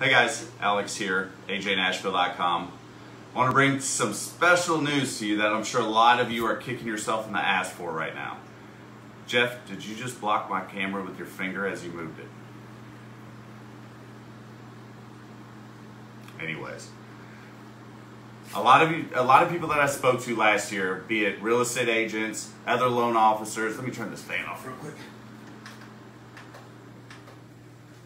Hey guys, Alex here, ajnashville.com. I want to bring some special news to you that I'm sure a lot of you are kicking yourself in the ass for right now. Jeff, did you just block my camera with your finger as you moved it? Anyways, a lot of you, a lot of people that I spoke to last year, be it real estate agents, other loan officers. Let me turn this fan off real quick.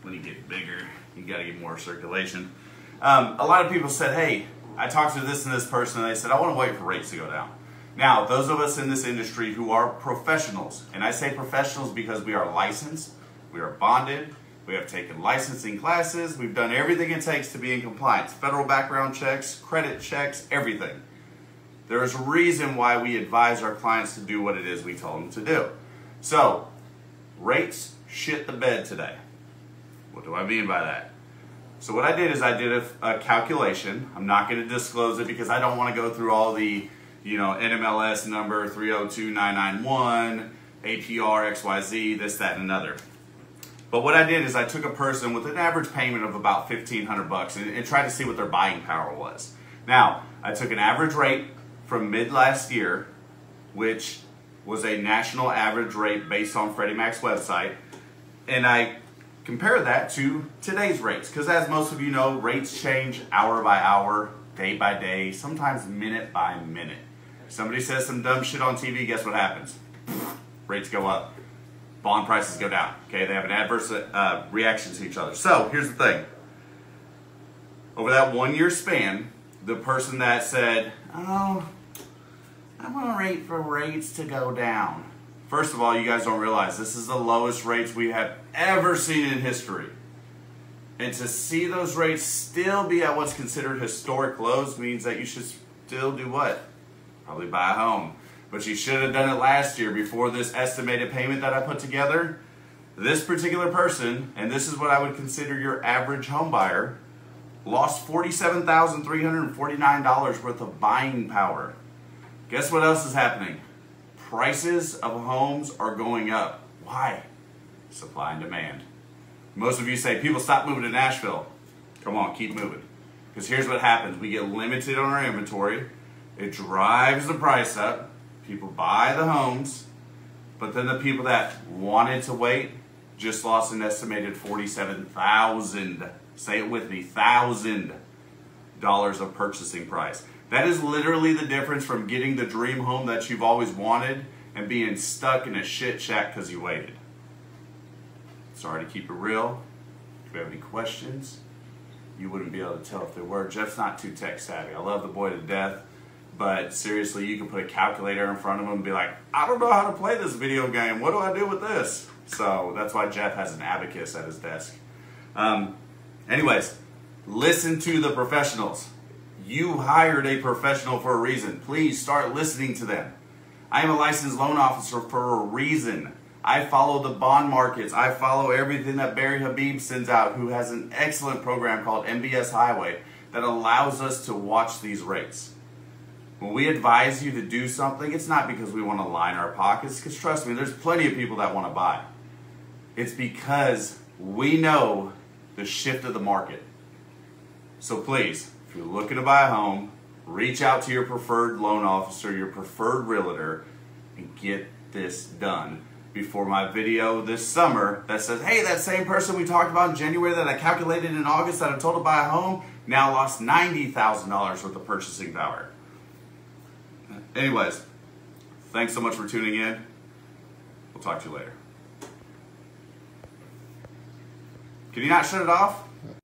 When you get bigger, you got to get more circulation. Um, a lot of people said, "Hey, I talked to this and this person, and they said I want to wait for rates to go down." Now, those of us in this industry who are professionals, and I say professionals because we are licensed, we are bonded, we have taken licensing classes. We've done everything it takes to be in compliance. Federal background checks, credit checks, everything. There is a reason why we advise our clients to do what it is we told them to do. So, rates shit the bed today. What do I mean by that? So what I did is I did a, a calculation. I'm not going to disclose it because I don't want to go through all the, you know, NMLS number 302991, APR, XYZ, this, that, and another. But what I did is I took a person with an average payment of about 1500 bucks and, and tried to see what their buying power was. Now, I took an average rate from mid last year, which was a national average rate based on Freddie Mac's website, and I compared that to today's rates. Because as most of you know, rates change hour by hour, day by day, sometimes minute by minute. Somebody says some dumb shit on TV, guess what happens? Rates go up bond prices go down. Okay, they have an adverse uh, reaction to each other. So here's the thing. Over that one year span, the person that said, oh, I want to rate for rates to go down. First of all, you guys don't realize this is the lowest rates we have ever seen in history. And to see those rates still be at what's considered historic lows means that you should still do what? Probably buy a home but you should have done it last year before this estimated payment that I put together. This particular person, and this is what I would consider your average home buyer, lost $47,349 worth of buying power. Guess what else is happening? Prices of homes are going up. Why? Supply and demand. Most of you say, people stop moving to Nashville. Come on, keep moving. Because here's what happens. We get limited on our inventory. It drives the price up. People buy the homes, but then the people that wanted to wait just lost an estimated forty-seven thousand. Say it with me, thousand dollars of purchasing price. That is literally the difference from getting the dream home that you've always wanted and being stuck in a shit shack because you waited. Sorry to keep it real. If you have any questions, you wouldn't be able to tell if there were. Jeff's not too tech savvy. I love the boy to death. But seriously, you can put a calculator in front of him and be like, I don't know how to play this video game. What do I do with this? So that's why Jeff has an abacus at his desk. Um, anyways, listen to the professionals. You hired a professional for a reason. Please start listening to them. I am a licensed loan officer for a reason. I follow the bond markets. I follow everything that Barry Habib sends out, who has an excellent program called MBS Highway that allows us to watch these rates. When we advise you to do something, it's not because we want to line our pockets, because trust me, there's plenty of people that want to buy. It's because we know the shift of the market. So please, if you're looking to buy a home, reach out to your preferred loan officer, your preferred realtor, and get this done before my video this summer that says, hey, that same person we talked about in January that I calculated in August that I told to buy a home now lost $90,000 worth of purchasing power. Anyways, thanks so much for tuning in. We'll talk to you later. Can you not shut it off?